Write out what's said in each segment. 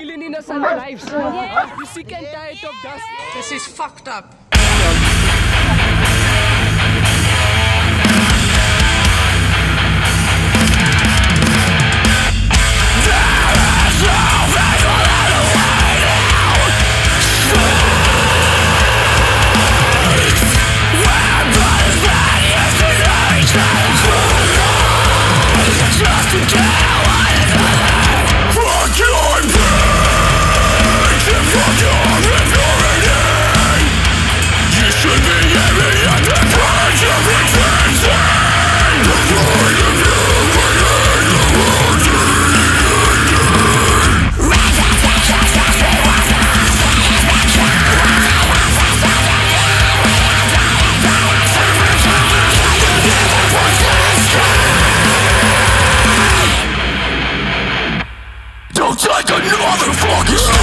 killing us our lives. Yes. You sick and tired of dust. This is fucked up. Don't take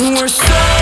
We're stuck.